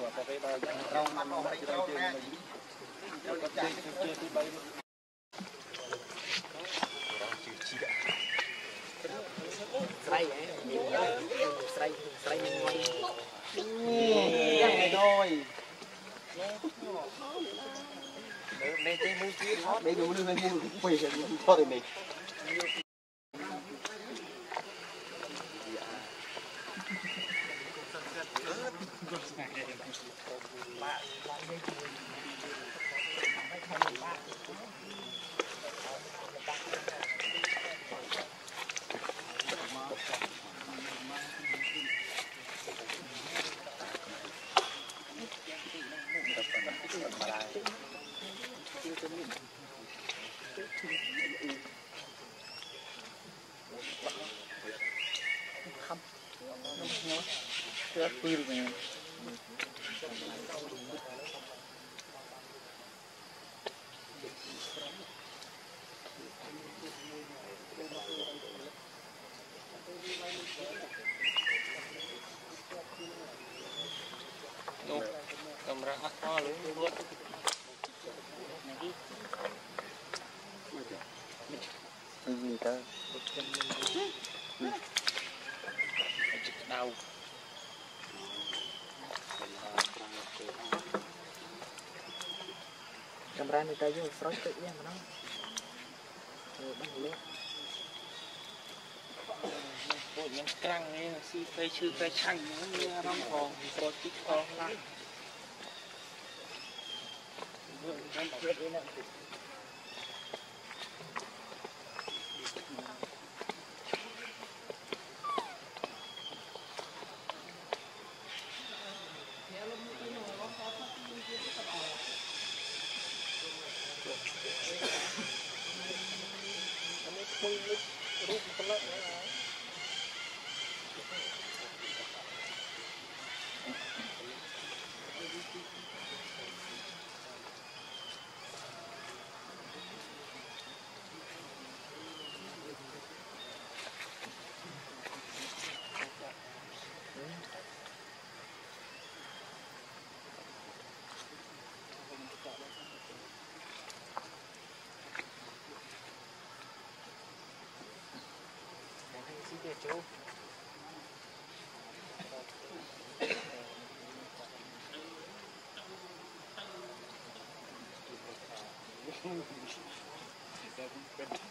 គាត់ទៅដល់រងមកមកជឿជឿគាត់ចាជឿជឿទី3ស្រីហ៎ស្រីស្រីនឹងមកយ៉ាងឯដោយនេះទេមួយទៀតអត់នេះមួយនេះមួយពេកថត នេះ man. នៅតែយើងប្រុសតិចយ៉ាងហ្នឹងចូលដឹងលោកពួកយើងក្រាំងនេះស៊ីពេឈឺពេឆាំងហ្នឹងមានអារម្មណ៍ផងប្រុសតិចផងណាយើងមិនដឹងពីនេះណា con lắm Gì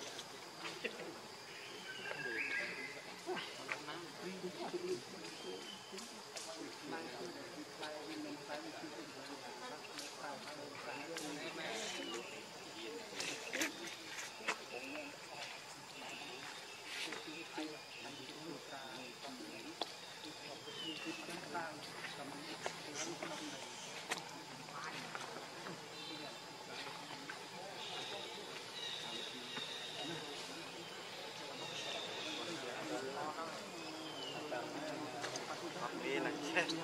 Hãy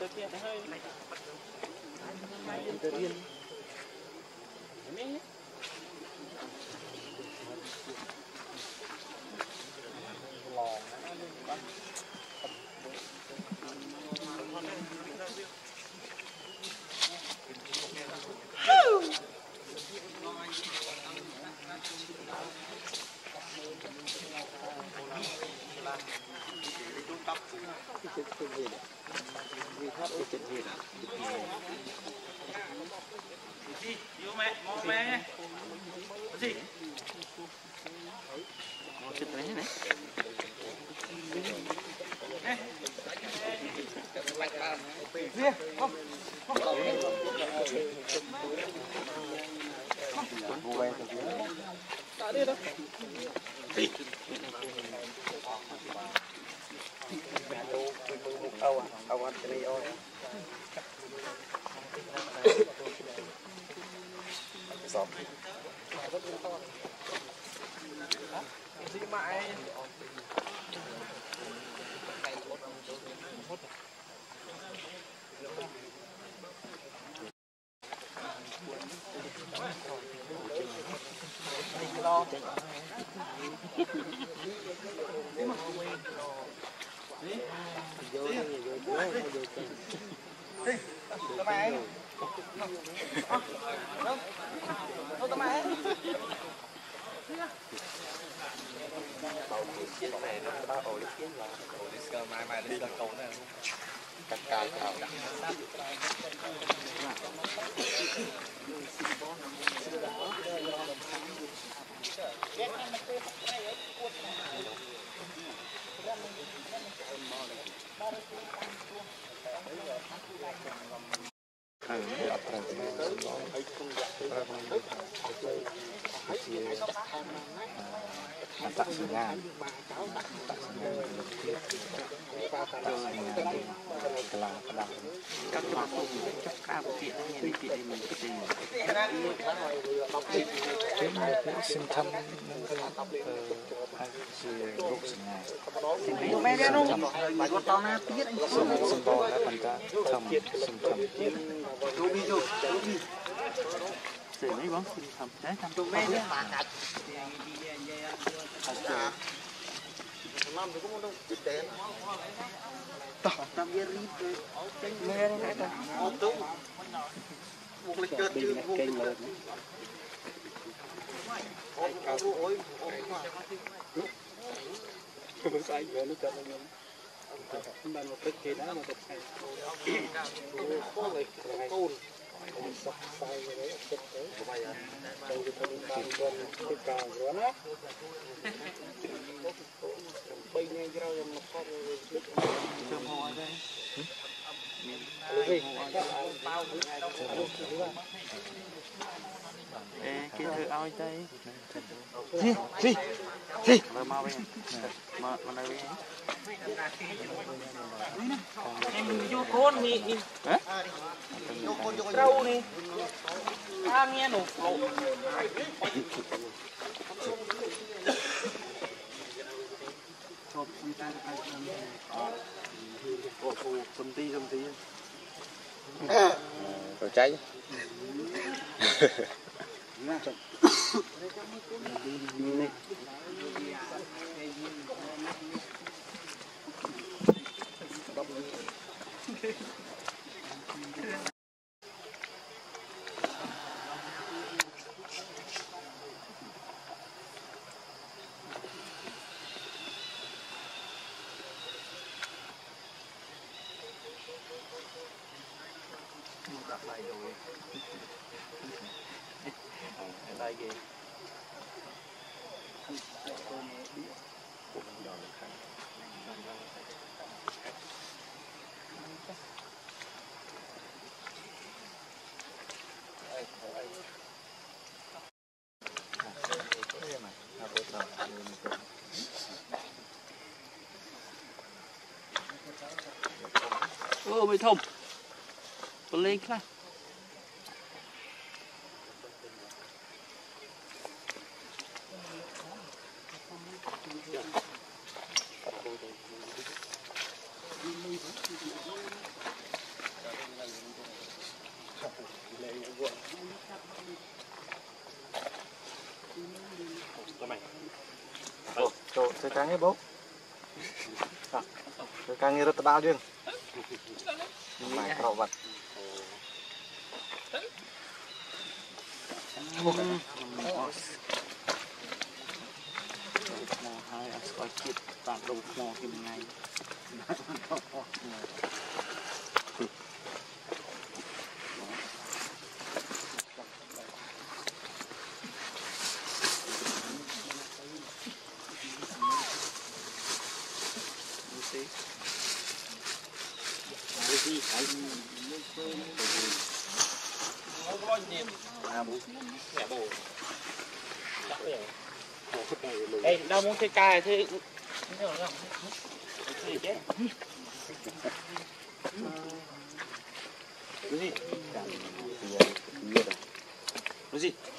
subscribe cho អ chúng tôi cũng xin thăm lúc này xin thăm xin bò đã bàn ta thăm xin thăm sẽ mấy bóng xin thăm đấy thăm tôi mấy đấy mà hạt làm được cũng đâu chết đấy tao tao biết đi mẹ này tao នទេ kia thứ ao đây gì gì gì mà mau bên mà mà đây em vô con nè vô con vô trâu nè ta nghe nổ lộ Ồ, phù, xâm tí, xâm tí. Cháy. អូមិនធំបលេងខ្លះទៅកាងឯងបងទៅកាងឯងរត់ទៅដល់យើង มองหายอักษรคิดตัดลงมองเมไง muốn chơi cài thì Gì? Chứ?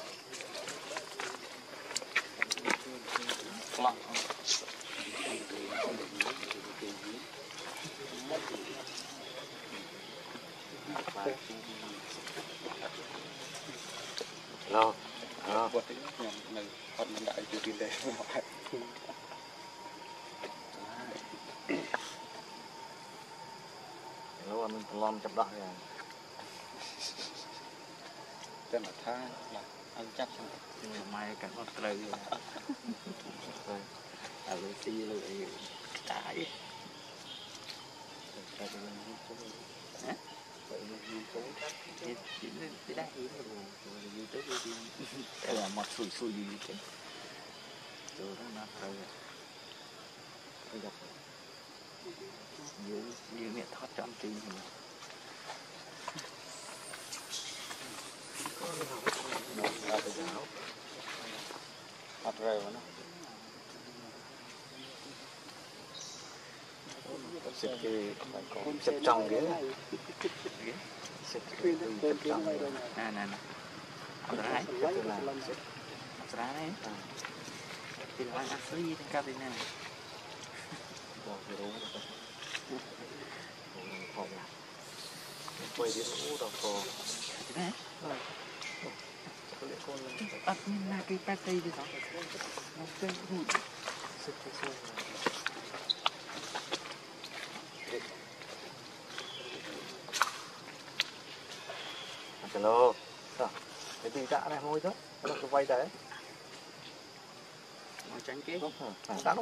そういう意見そうだな彼が彼が有有名他站这一面。Atrae, ¿no? Sẽ cái chập chồng ghế Sẽ cái chập chồng Nè nè nè Ông đã nói Sẽ cái là này xịt Ở đây Thì là ăn asli thì cao thì nè bỏ cái đúng rồi. Phòng này. Quay đi nó đâu có. Thì nè Có lẽ con Ất nhưng mà cái bát cây thì sao Nó hụt cái. Hello. Sao? Cái gì đã này môi đó. Nó cứ quay đấy. Nó tránh cái À, đã đâu. Thế sao? Sao nó không làm?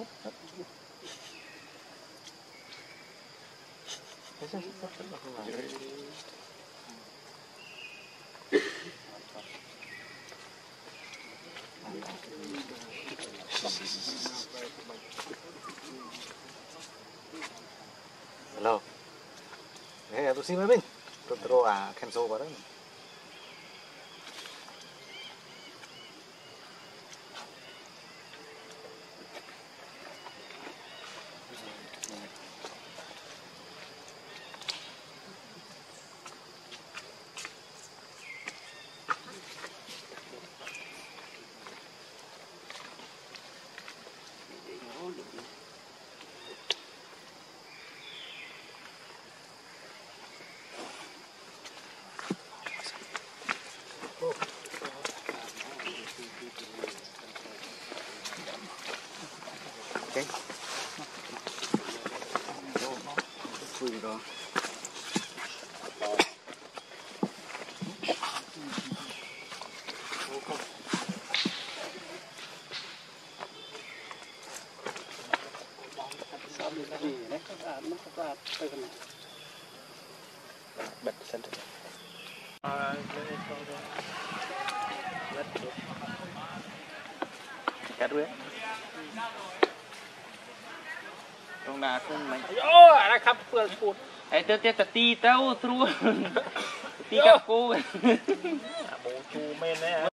Hello. Thế tôi xin với mình. Tôi tôi à cancel vào đấy. มันก็ว่าไปกันแบัตเซ็นเตอร์อ่ด้ด้วยตรงนาขึ้นไหมโอ้นะครับเปลือกปูดไอ้เต้เต้ตตีเต้าทรูตีกับกู บูชูเมนเน่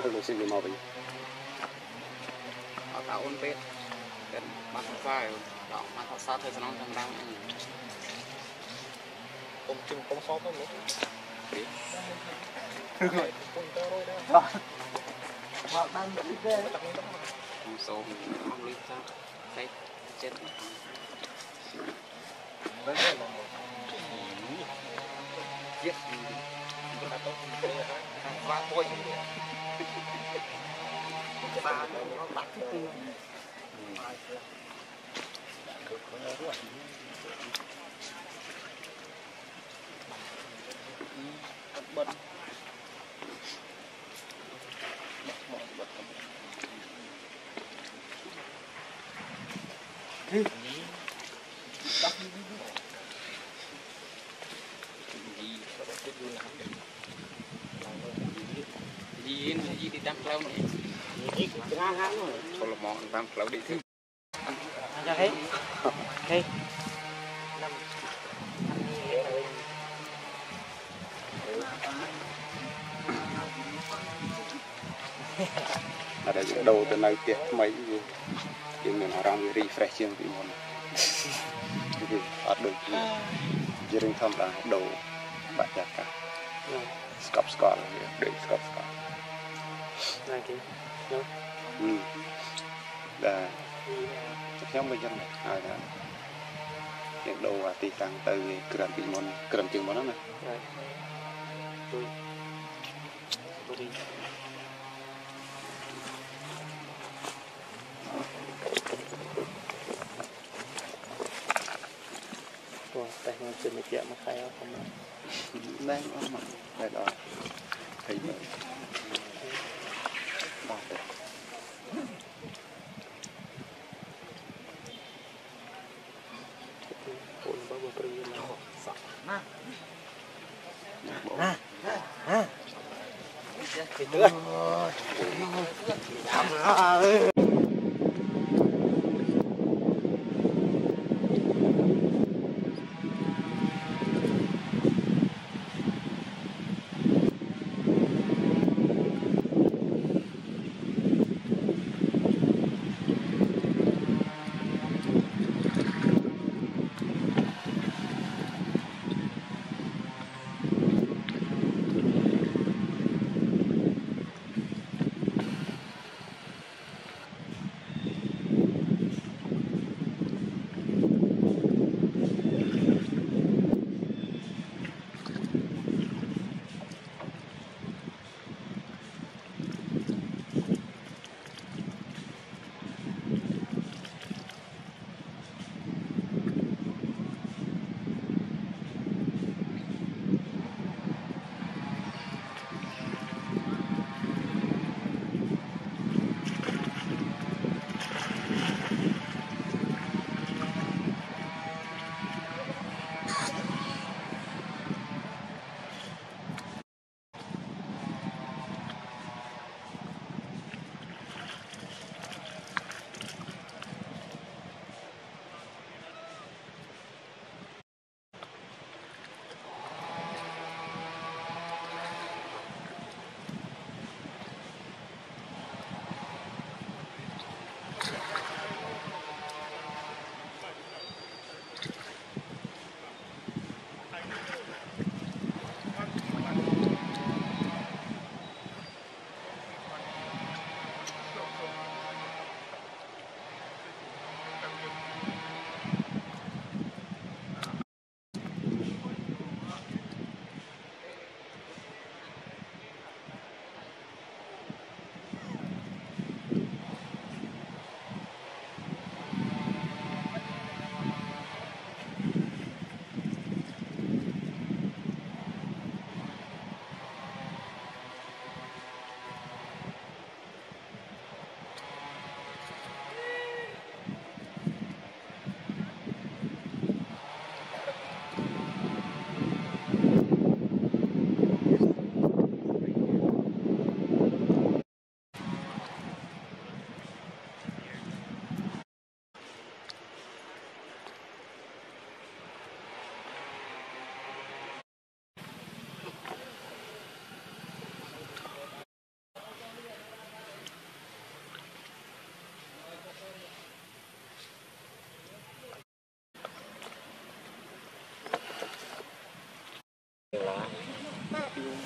Lusin ni Mavi. Ở tàu ôn bếp, đến bắt thật ra rồi, đó, bắt thật xa thời gian ông thằng đang ăn. Công chừng công xót không nữa. Biết. Được rồi. Công tơ rồi đó. Công xô, ông lý ra, thấy, chết. Vẫn thế là một. Giết. Hãy subscribe cho ba nó bắt cái bật gì gì đi đăng lâu này ជី កស្រាហាង thôi là món đăng lâu đi thứ cho thấy thấy អត់យើងដូរទៅនៅផ្ទះថ្មីយើងយើងមានអារម្មណ៍វា refresh ជាងពីមុនវាអត់ដូចជាជារឿងធម្មតាដូរបាក់ចាកាស្កប់ស្កល់វាដូចស្កប់ស្កល់ này kì ហឹ មដែលខ្ញុំមិនចឹងដែរហើយថាយើងដូរអាទីតាំងទៅវាក្រាន់ពីមុនក្រាន់ជាងមុនហ្នឹងណា rồi tôi tôi đi Ủa, tại sao trên một chợ mà khai không ạ? ដែរអត់មកតែដល់ហើយ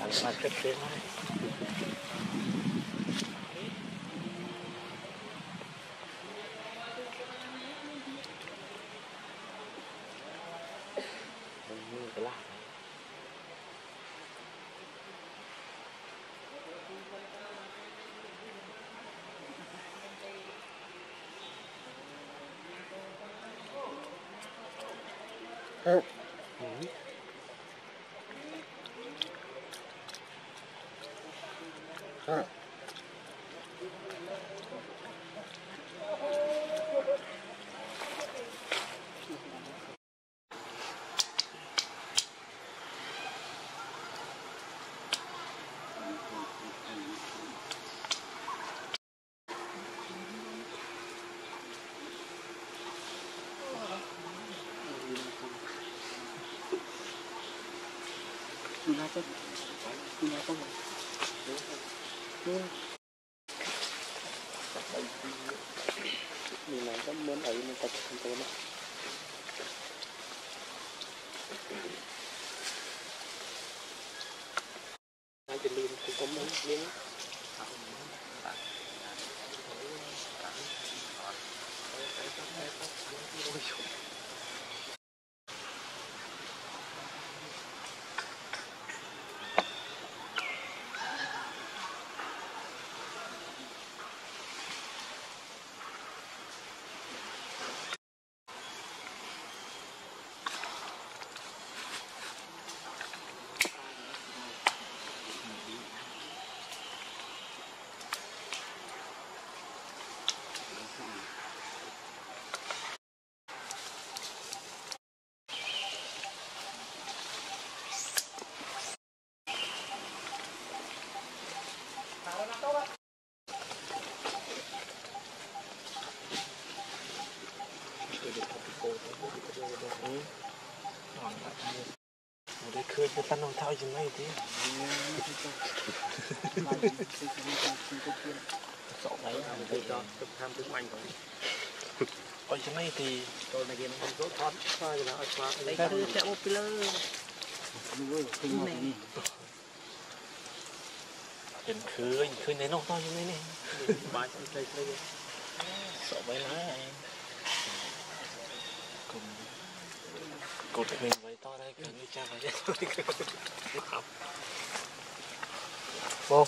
Alors, acceptez-moi. Mình làm cái muốn ấy mình tập thành ตัว nó hai chân liền cũng có mấy miếng. 일단 너 타오지 마야 돼. Ôi chứ mấy thì Tôi này kia nó rốt thoát Thôi là ôi quá Đấy cứ chạy ốp lơ Chân khứ anh khứ nến ông thôi chứ mấy nè Bài chân cây cây Sợ mấy lá này Cùng Cột mình Bo.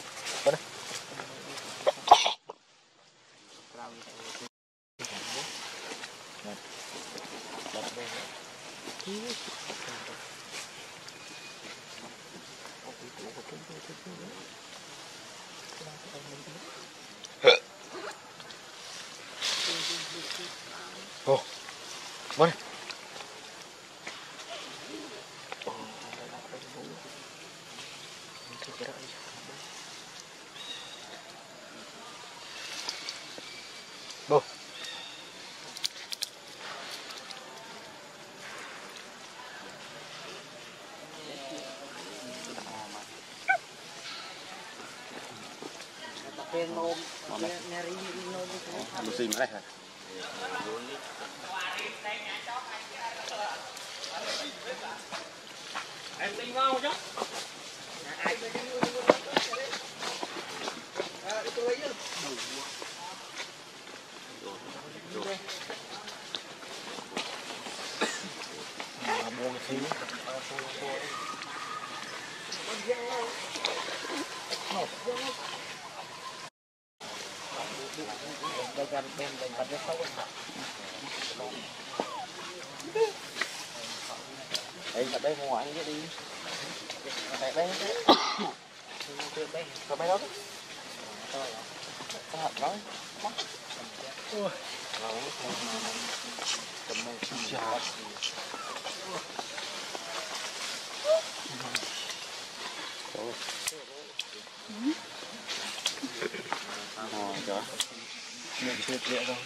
Một gì mà đây hả buông khí đây gần bên bên bật rất sâu đây đây ngoài cái đi. Đây đây đây ở đây đó có hạt đó cầm mông chà ờ đó. Miệng chưa tiện đâu. Cái này nó non mới sao Nó có đấy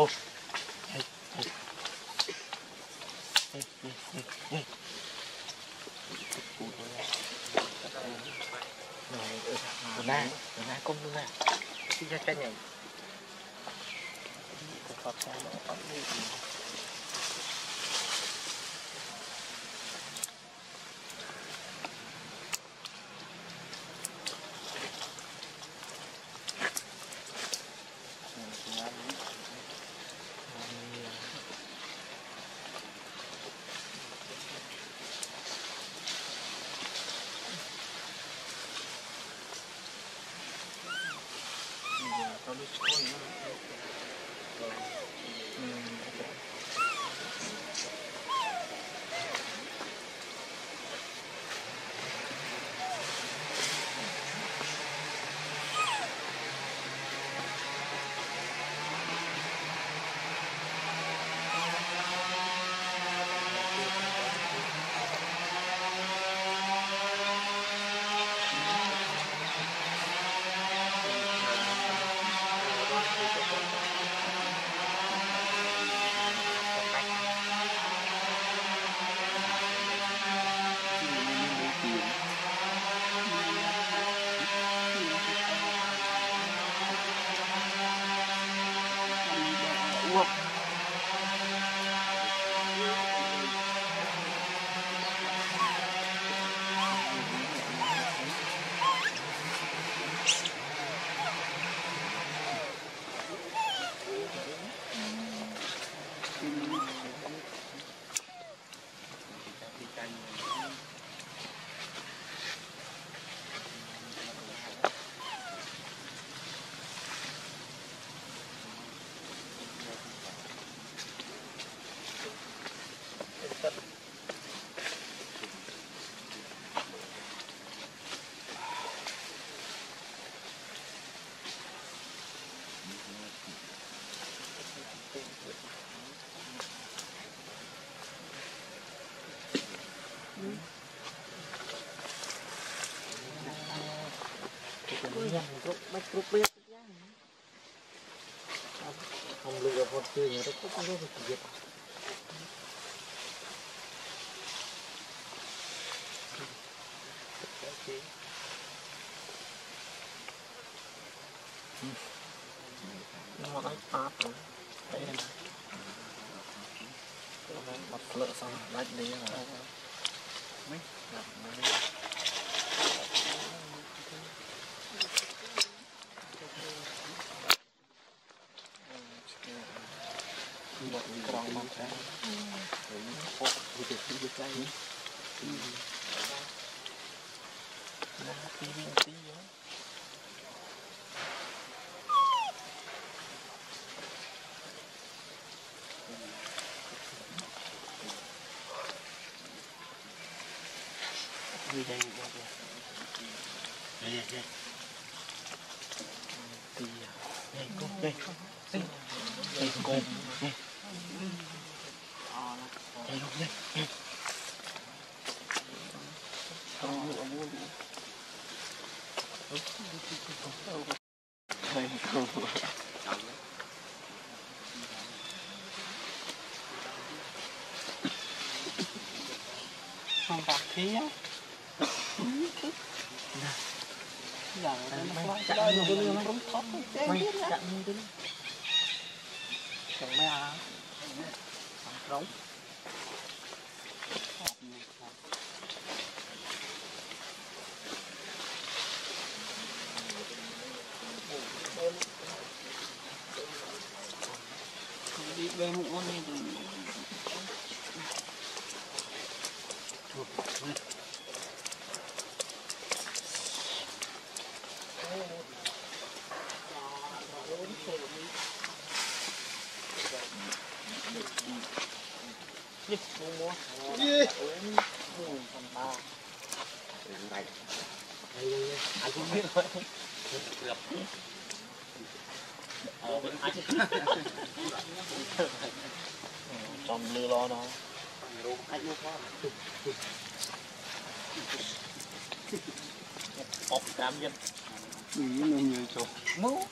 Oh. Biết không lựa một chơi nhà đó cũng không là mặt lựa xong đánh đi là mấy rồi đây đi đây đây đây tí đây cô đây đây đây cô đây đây luôn đây Thầy cô không bạc thế á giờ nó chặn nó nó rúng thóp mày chặn đi chẳng mấy à rống đi về một con này thì Đi, mua mua. Đi. Mua phần ba. Này. Đây đây đây. Ai cũng biết rồi. Được. Ờ, vẫn ai. Trong lư lo đó. Ai mua quá. Ốc cam dân. Nghĩ mình nhiều chỗ. Mũ.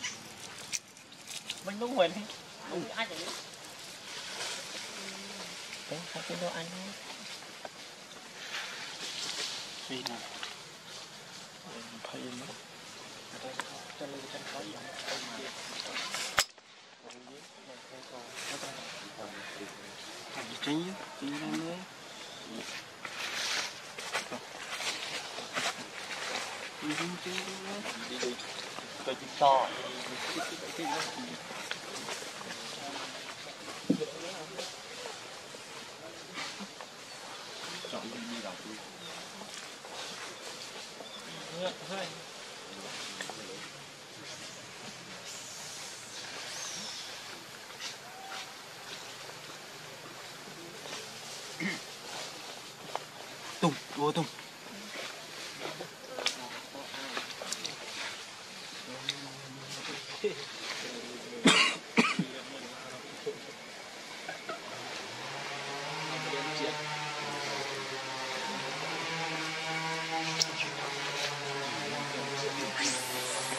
Đúng quên. Không. Đấy, không biết đâu 不动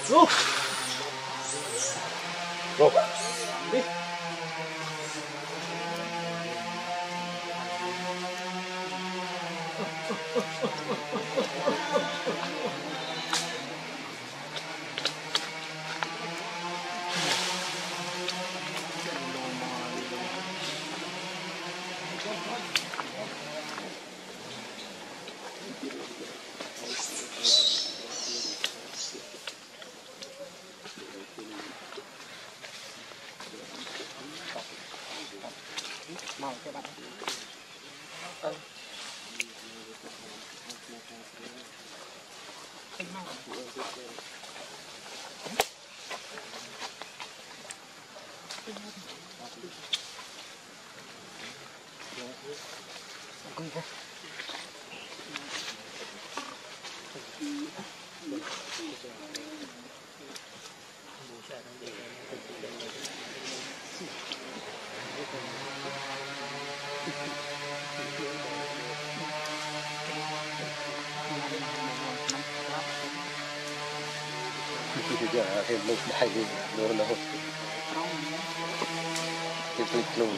走 جا غير موت الحليب كيف يتلون؟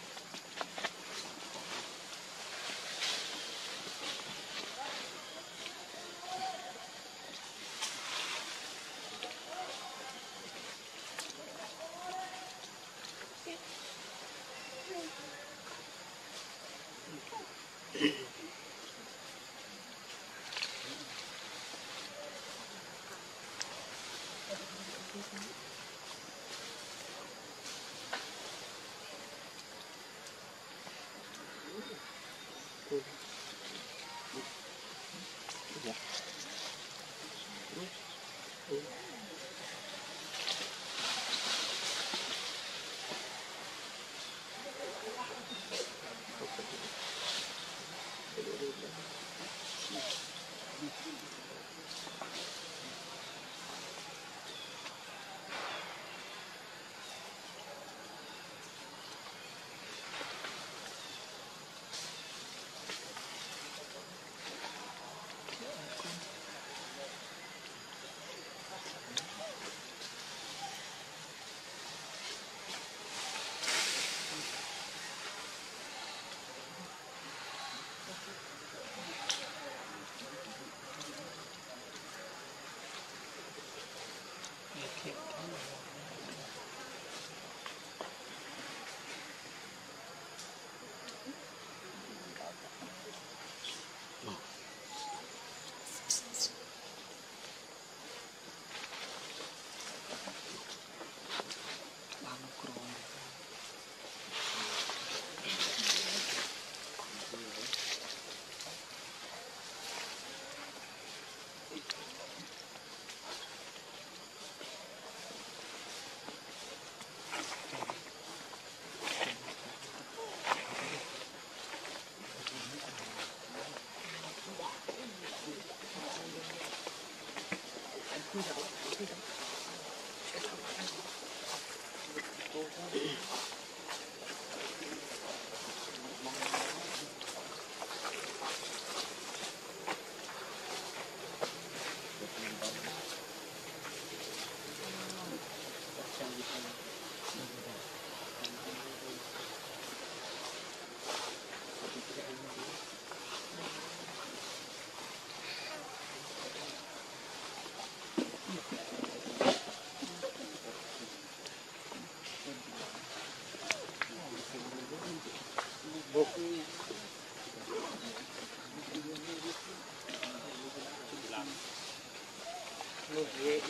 힘내고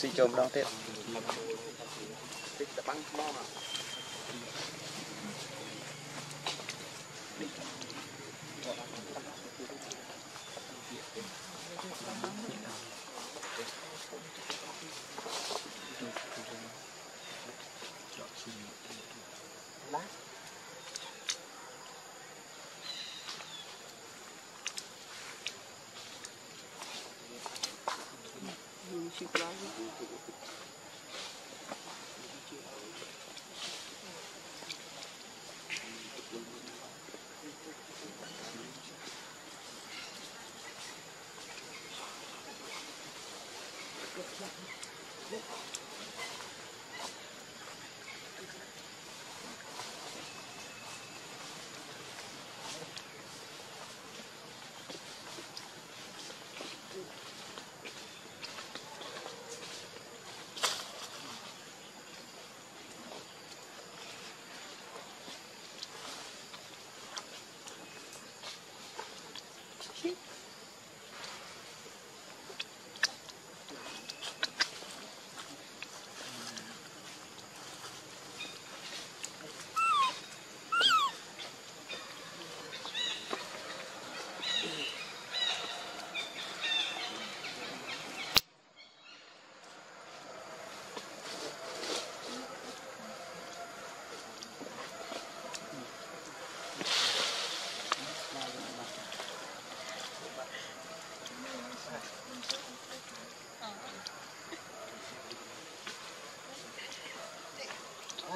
Chữ chôm đó thế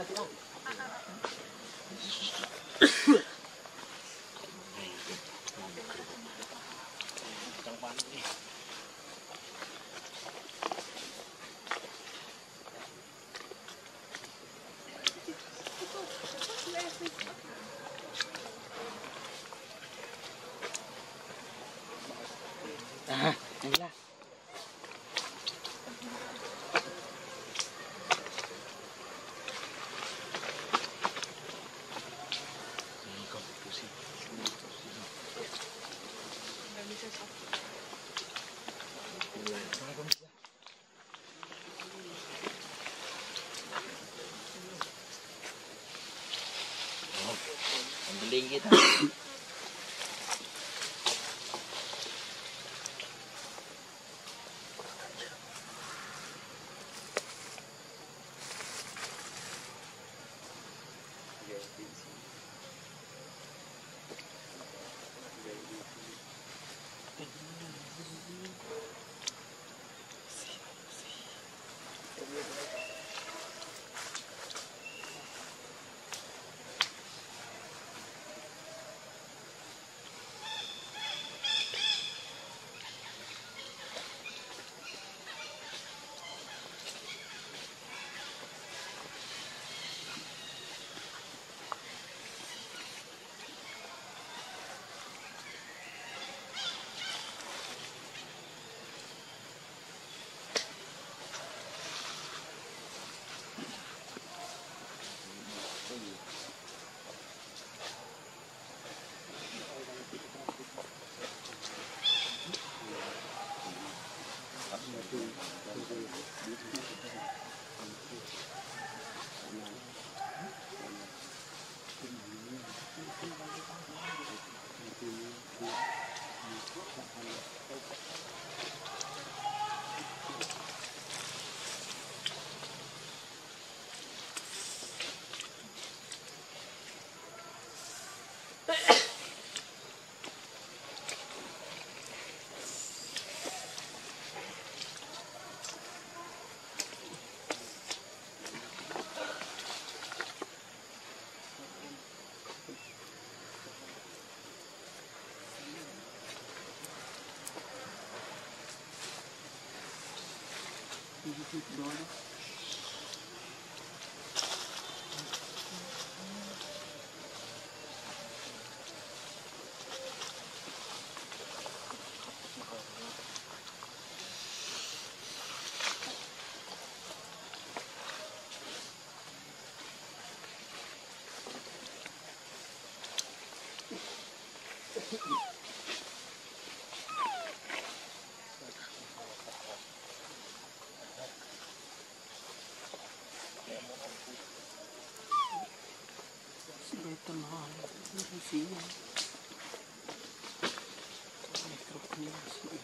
바지랑 Just Tâm nó phải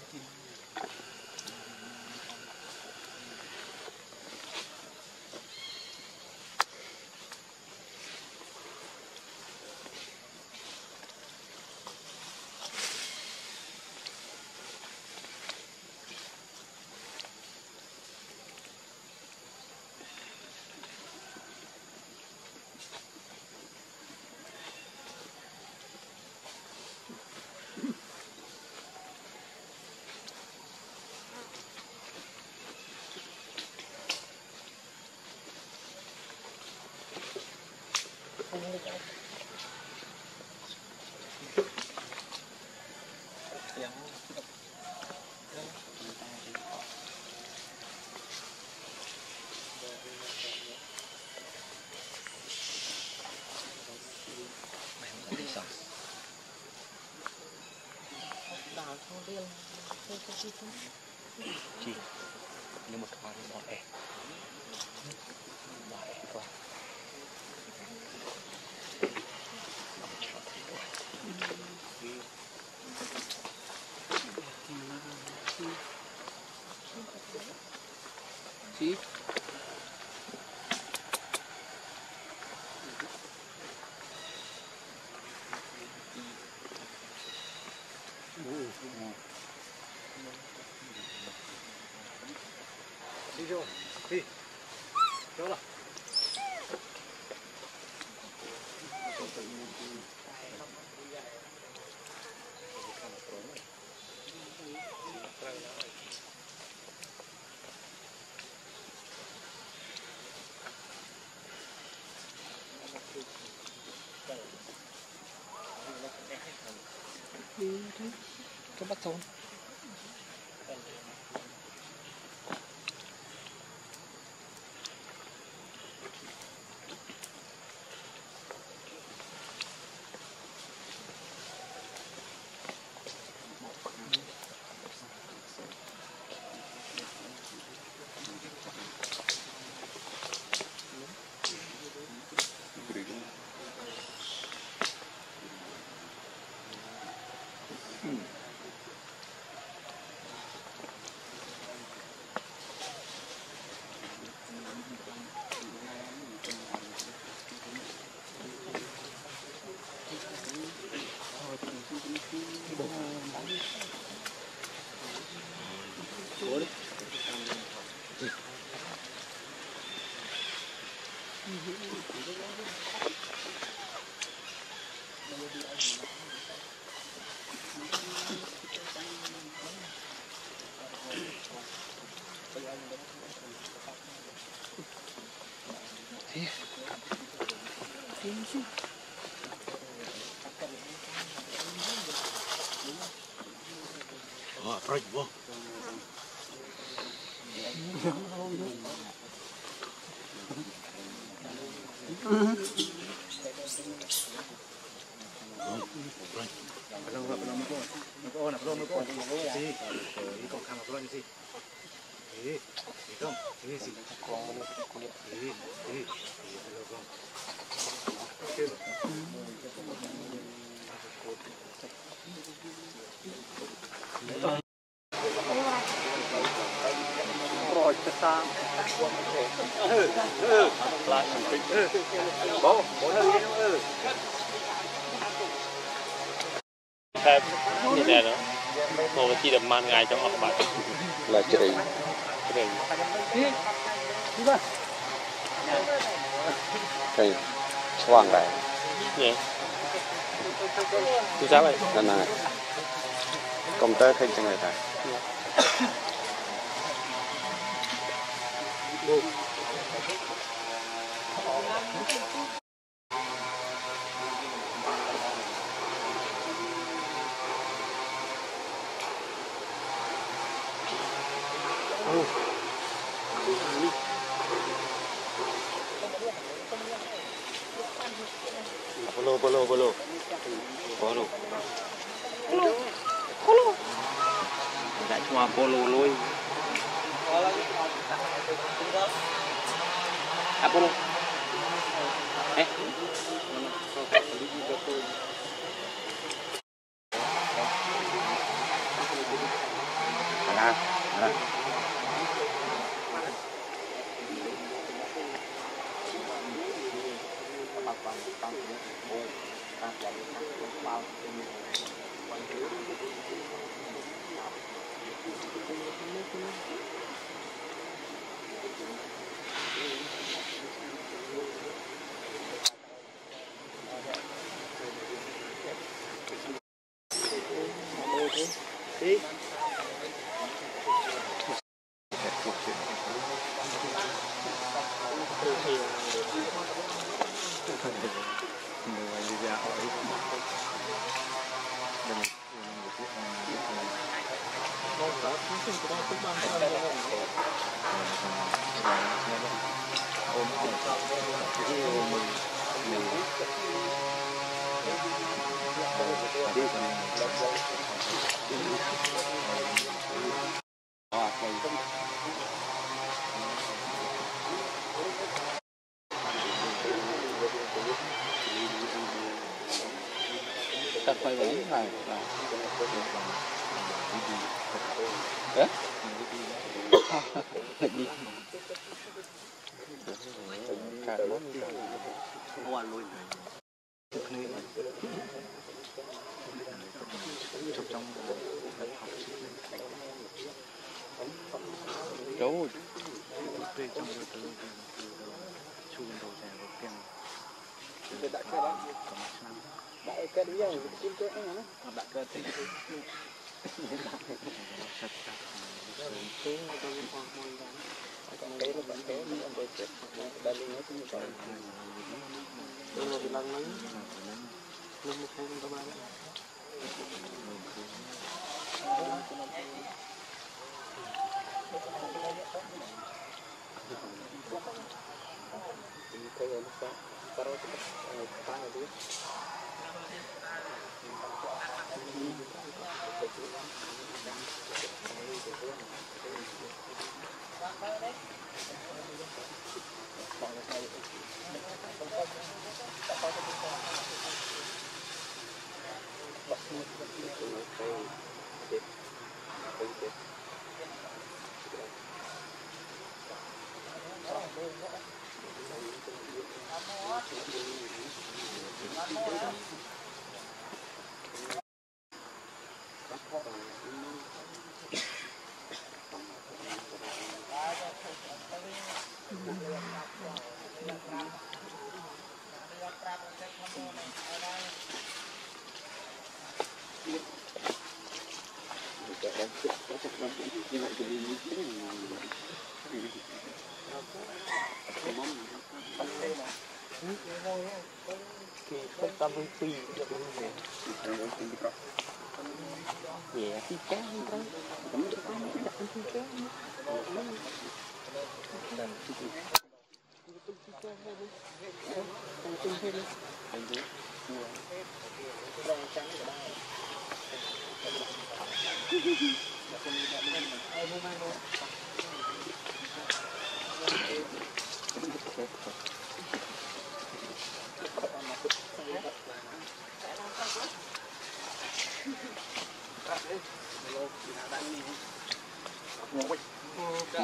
sống Chị nhưng một hoa bọn em Tô bacana. Oh, Fred, whoa. bố bố thư ừ thêm như thế nữa mà chỉ được man ngày trong học bài là chị chị cây xoang này nhỉ chú sao vậy lần này công tơ khinh cho người ta Kalau kita, kalau kita, kalau kita, tâm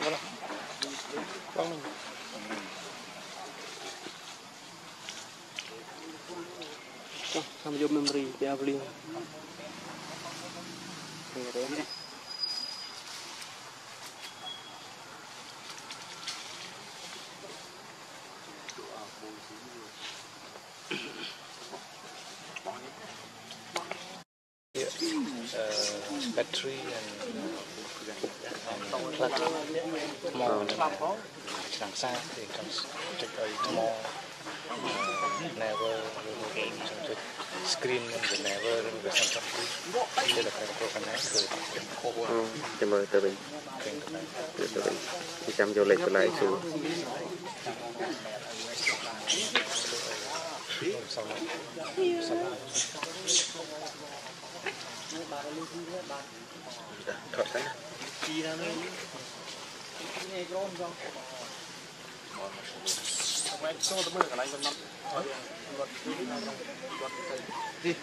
Voilà. Par Mana? Pelang ni. Cok, sama jo memory dia ờ, battery and, and plug more outside, thì come check it more. Uh, never screen the never the something. Đây là cái của phần này từ Ừ, chào mời tới bình. Từ tới bình. Thì chăm vô lệch lại xuống. Dạ, Hãy subscribe cho kênh Ghiền Mì này. Để không bỏ em số tấm mười cả anh còn năm đi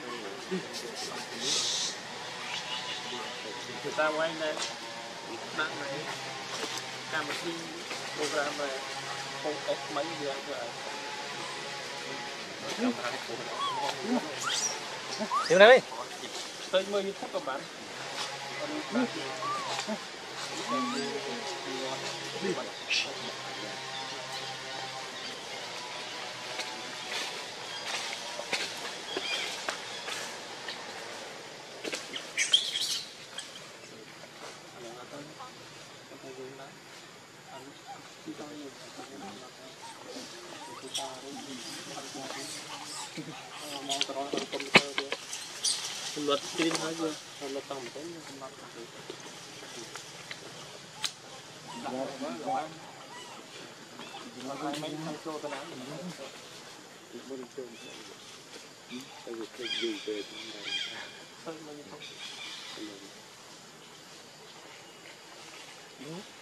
thì ta quay này bạn này làm một cái program về không đi mấy gì anh đi Điều này Tới mười như thấp các bạn Đi. Mm-hmm.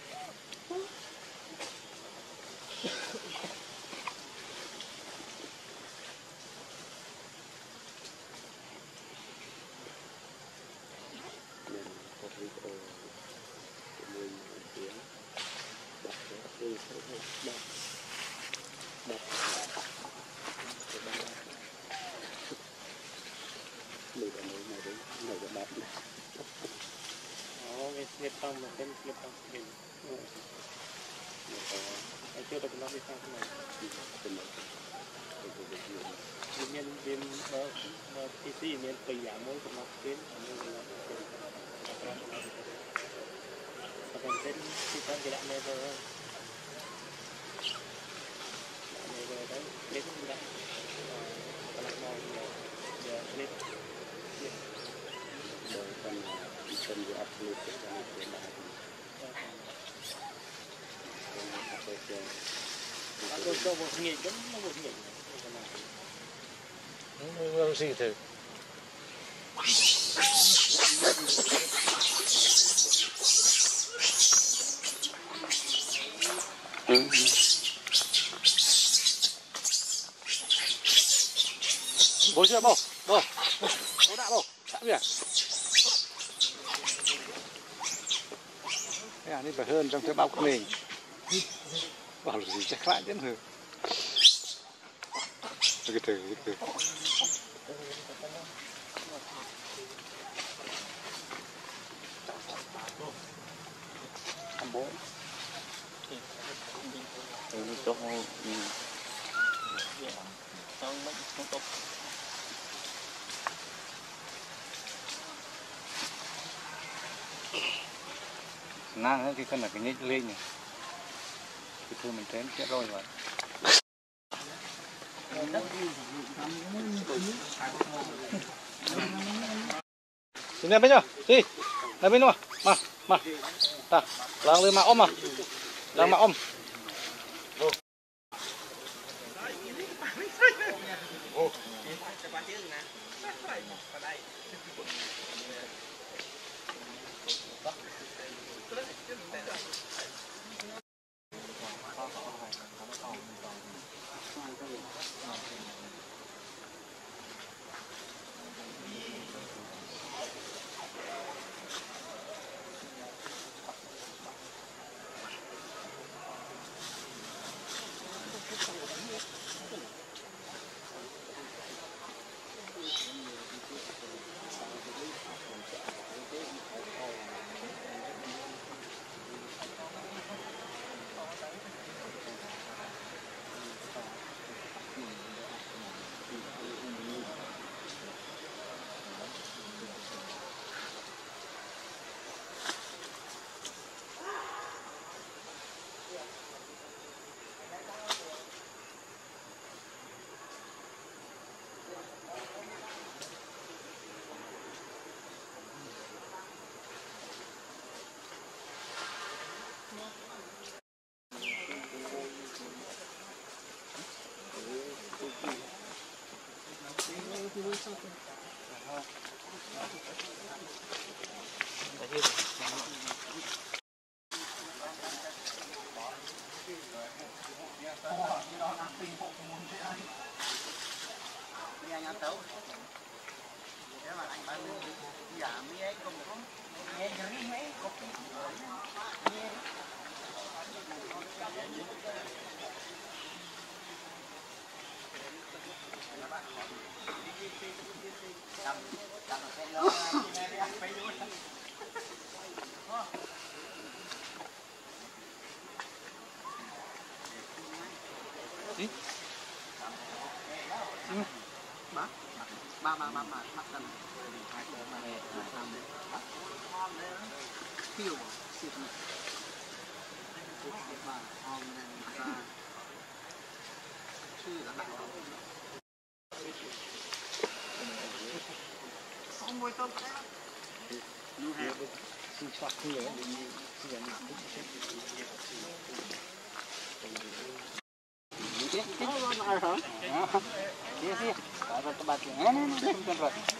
또 무슨 얘기 좀 무슨 얘기 좀 무슨 얘기 돼 뭐지 뭐? 뭐? 뭐다 뭐? 참이야. cái này phải hơn trong cái bao của mình bảo gì, chắc lại đến hơn gitu gitu bố ừ, cho ừ. nang cái con là cái nhích lên này cái thưa mình trén chết rồi rồi Ini apa Si. Apa ini mah? Mah, mah. Tah, lang lima om mah. Lang mah om. Ba ba ba bắt cần phiêu xịt này. Ba om nên ra. Chưa đã đặt không mùi tôm cái nó hẹp xin choạc như vậy thì xin nhận lại Iya, sih. Ada tempatnya. Ini, ini, ini, bukan roti. Ah.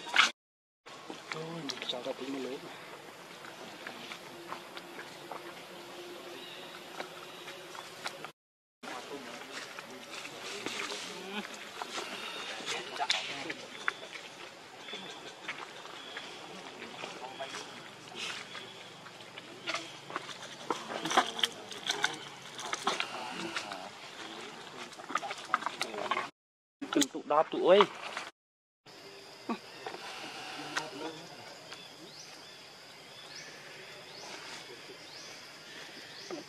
Từng tụ tuổi.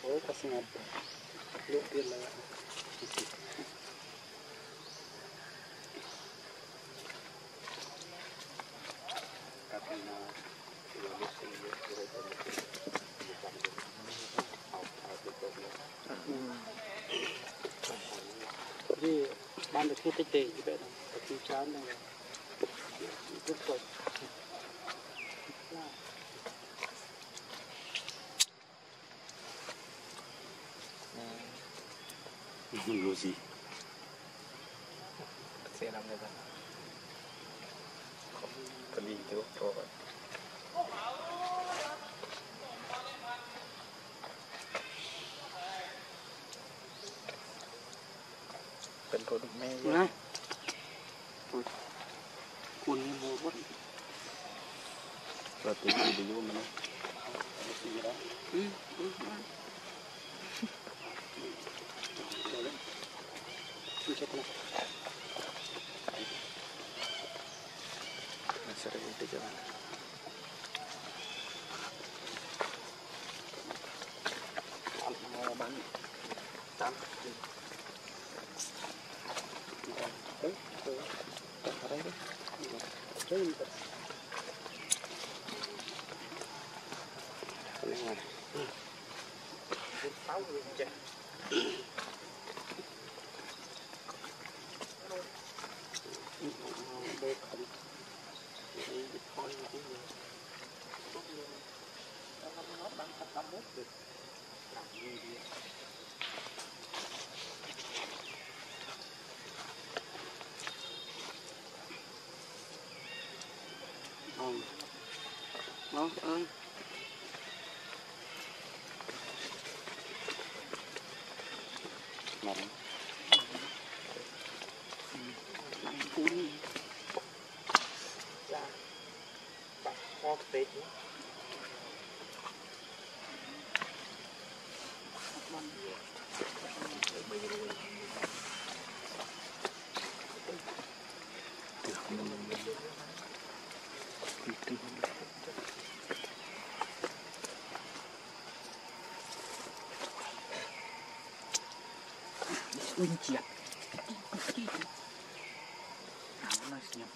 Ủa, có sinh ban được khi tích tệ như Đấy. Cuốn như mua bớt. Là tính gì để vô Nó ơi. Uyên triệt à nó nói nhầm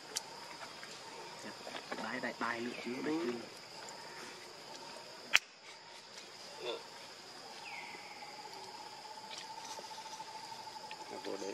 bài đại bài lựa chứ đại chuyên Nó vô đấy.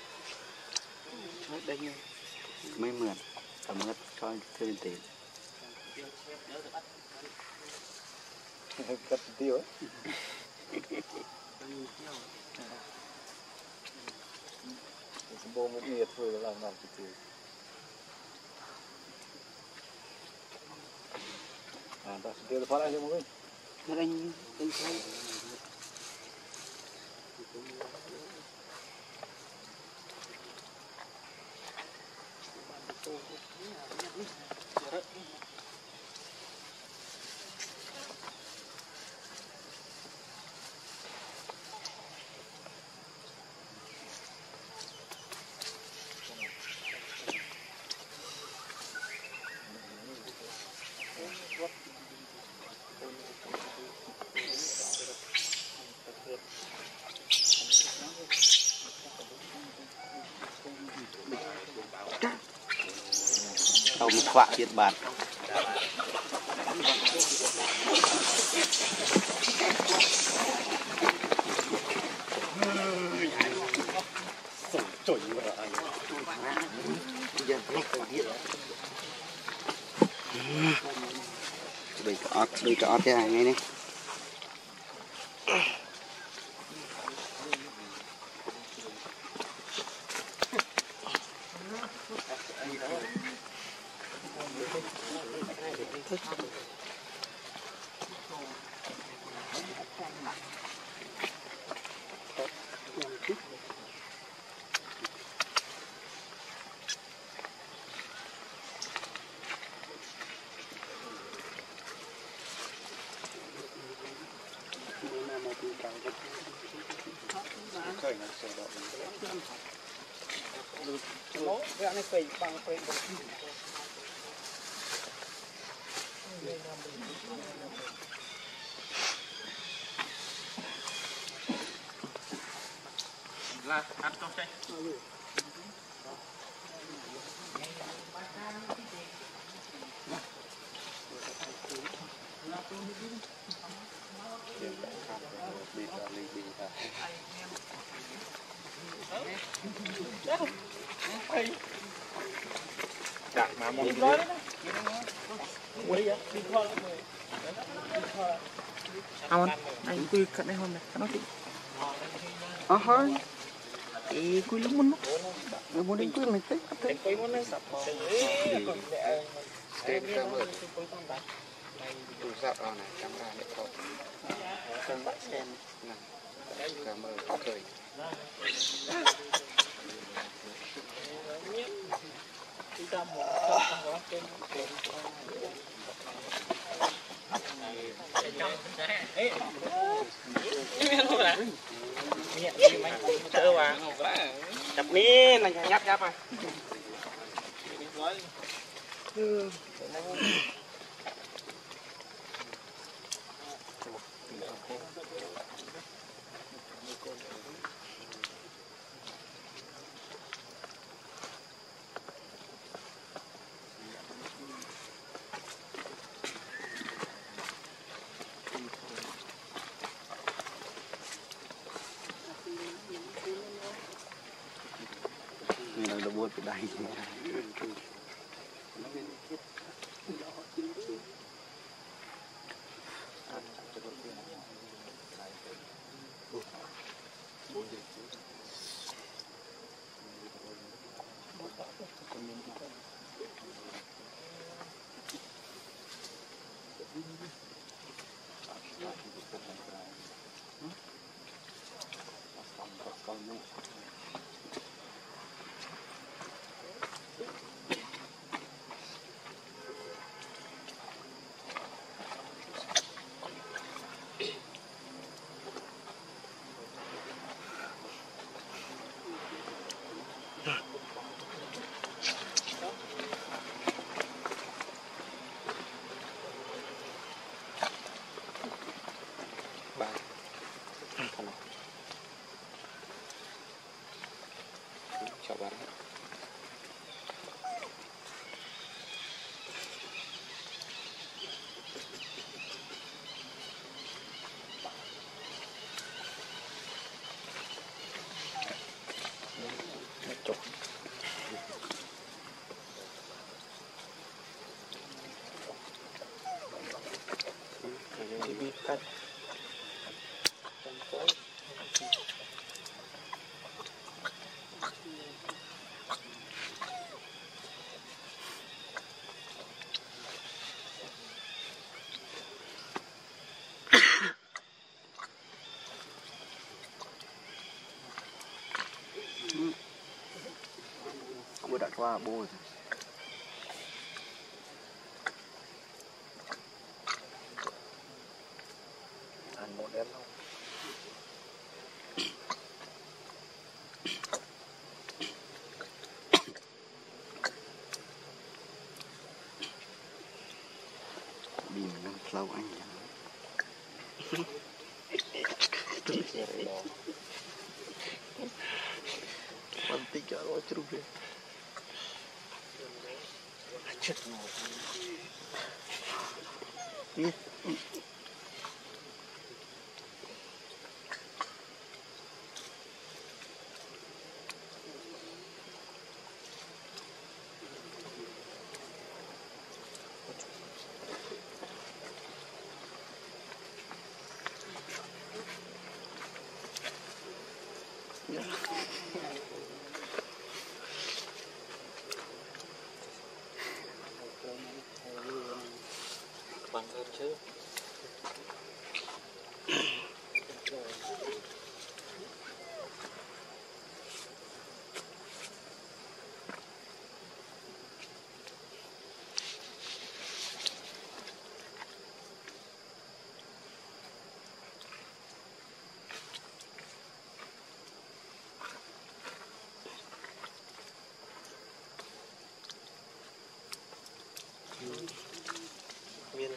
đây nhiêu mấy mượn tầm ngất cho thưa tiền tiền cắt tiêu ấy bố mới nhiệt vừa làm làm cái gì à ta tiêu được phát ra cho mọi người anh anh thấy មខ្វាក់ទៀតបាទចុយមកអីយើងនេះទៅទៀតដូចក៏អត់ដូចក៏អត់ទេថ្ងៃនេះ đặt mà một cái quay á đi thôi không anh anh tôi cắt đây hôm nay cắt nó đi. Ờ hơi e kui lumon no e mo ding kui me te te kui mo na sa po se e ko de a ste ka mo kui kon ba đây tủ dạo đó này cảm ơn để thôi cần bắt xem nè cảm ơn cười chúng ta muốn không có trên trên này Chập ní là nhắp nhắp à Ini Gue đã qua bố rồi. ăn một đêm không Bìm nó lâu anh. Pantik kalau いいっす。ね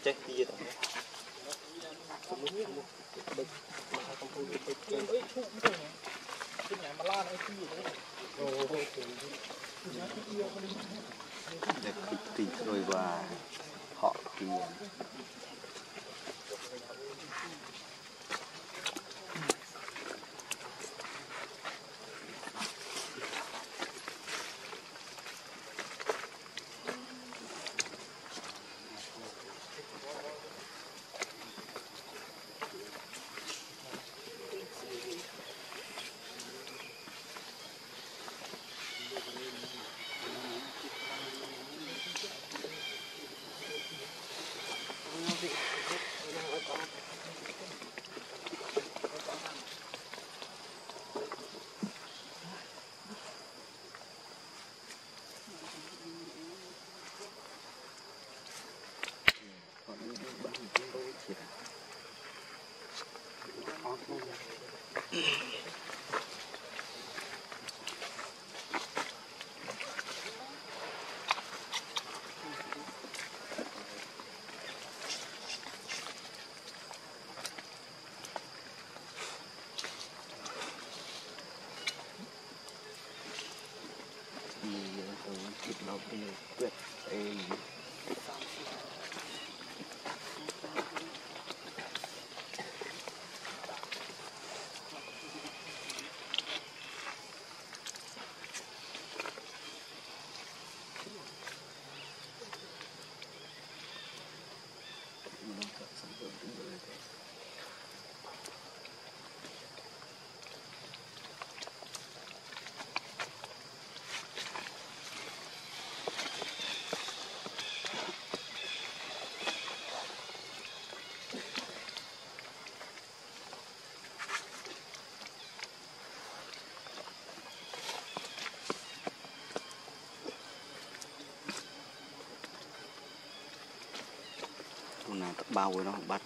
miên chắc gì để rồi và họ kia bao rồi nó bắt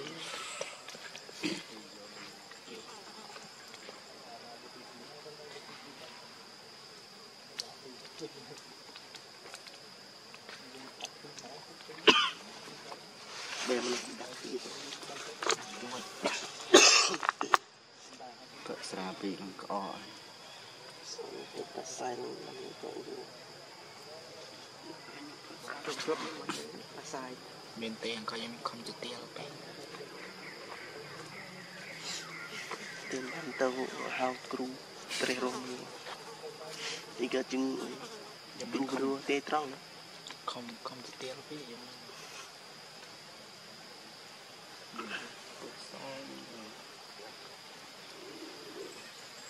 កស្រាពីនឹងក្អកទឹកកសែងនឹងចូលយូរទឹកគ្រប់អាសាយមានទេអង្គខ្ញុំខំទៅទៀលបែប មានបានទៅហៅគ្រូព្រះរស់មានទីក៏ជឹងពីគ្រូទេត្រង់ខំខំទៅទៀតពីយើង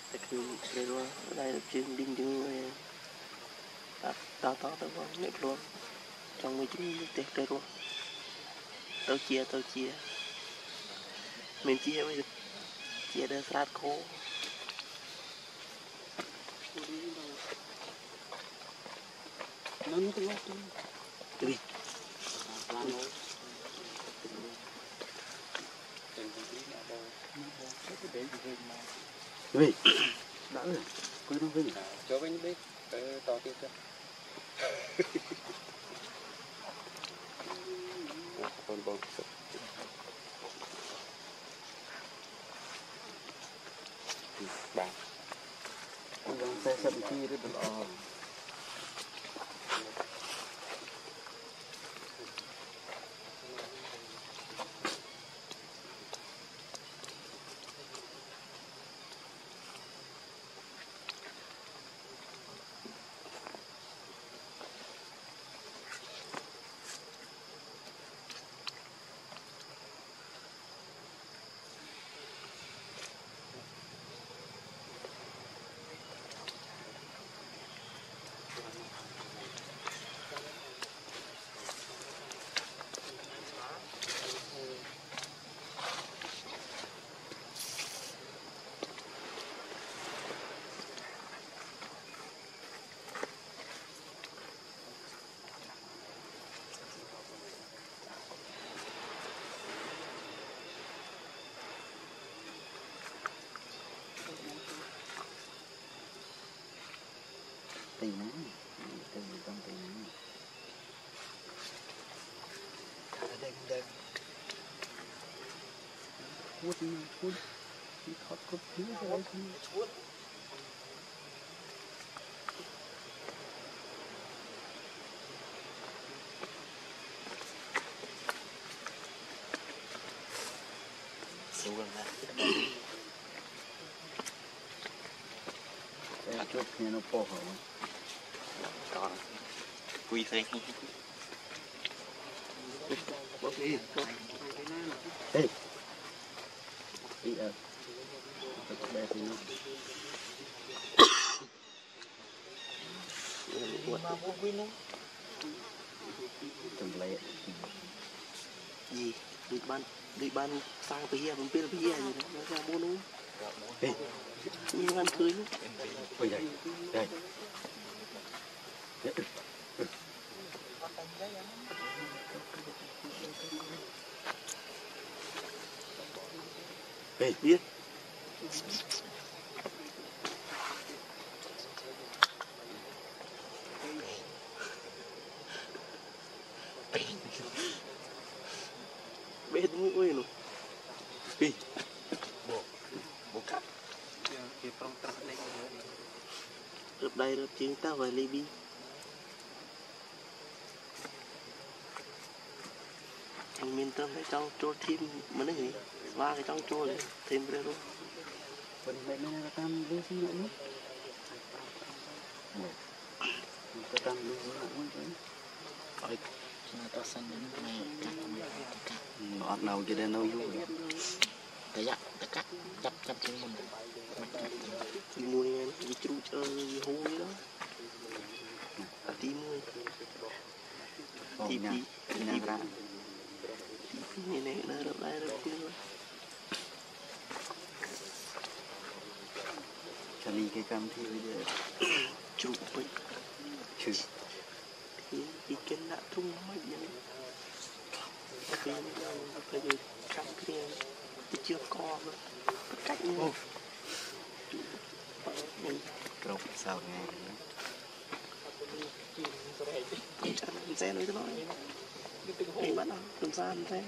តែខ្ញុំព្រះរស់ដែលជឹងឌីងជឹងអត់តតទៅបងនេះខ្លួនចង់មួយជ្រីទេព្រះរស់ទៅជាទៅជាមានជាមិន trong mấy chú tết tới rồi tao chia tao chia mình chia bây giờ chia đã sát khô nó nó cái lót đi Vì đã rồi, quên nó Vinh. cho bên biết tao tiếp cho con បាទ40នាទីឬដល់ល្អ Quất quất. Đi thoát cốt phía ra đây không? xuống gần ra Xe chốt nhà nó bỏ hở. còn quy phê đi Đi ở. Thật thì nó. Từng lệ. gì đi ban đi ban sang phía bên mình biết là nó ra mua nó Ê, như ăn cưới nó ôi. Đây. Ê, biết. Biết mũi nó đi Bộ cắt rập đây rập tiếng ta về Libya anh miền tâm thấy cháu trôi thêm mà nó gì ba cái trong trôi thêm cái đó Phần mẹ này là tam đi xin lại nữa. Cái tam đi xin lại nữa. ôi nó to xanh đến này cắt cắt Ngọt nào kia đen đâu vui. cái dặn cái cắt chắp chắp trên mình đi mua đi đi chịu chơi đi hú đi đó tí Ồ, tí nhà. tí Nhà ra. tí này này nó rập đây rập kia ងគេកម្មវិធីវាជ្រូកពេជ្រឈឺពីគេដាក់ទ្រុងមិនយ៉ាងពីដល់ទៅកម្មគ្រាទៅជឿកបកាច់អូគ្រប់សោកណាស់មិនសែនទេឡើយទៅហូបបាត់ដល់មិនសែនទេ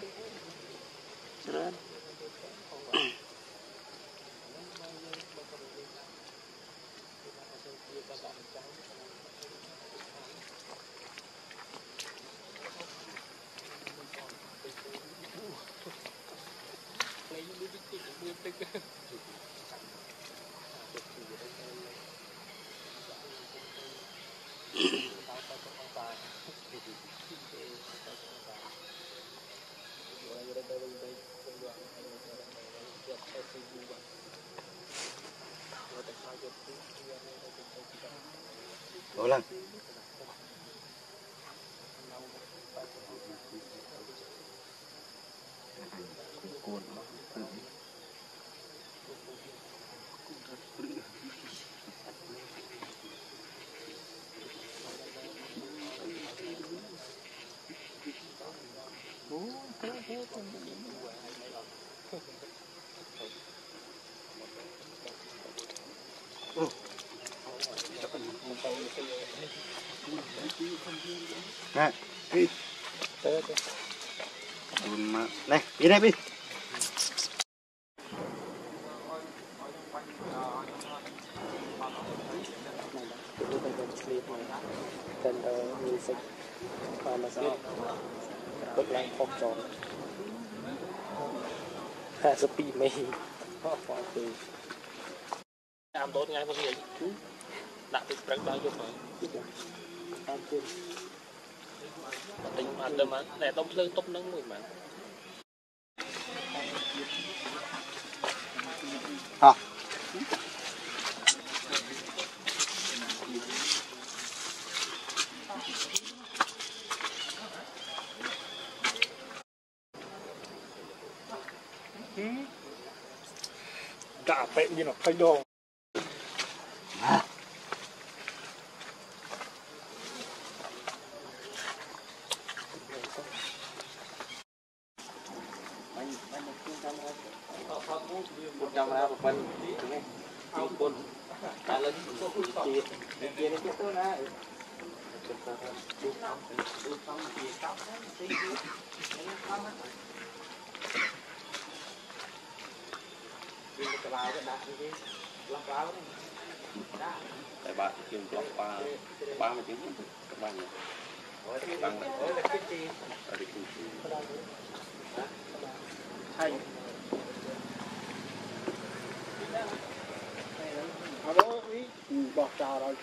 Nè, đi. Đây, đi đây, đi. តែដុំភ្លើងតុបនឹងមួយ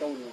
cada.